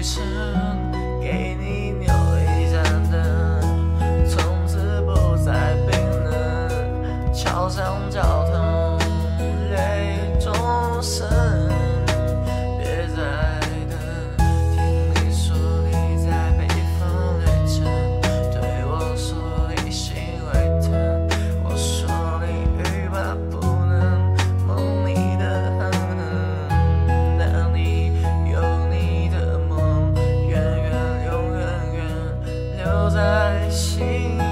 为什？在心。